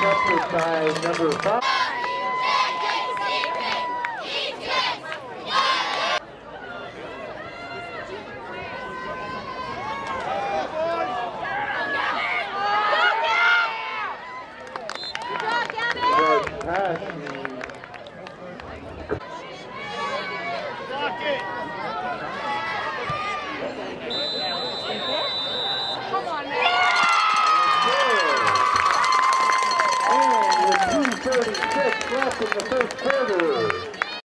covered by number five. Pass. Block it. in the first quarter.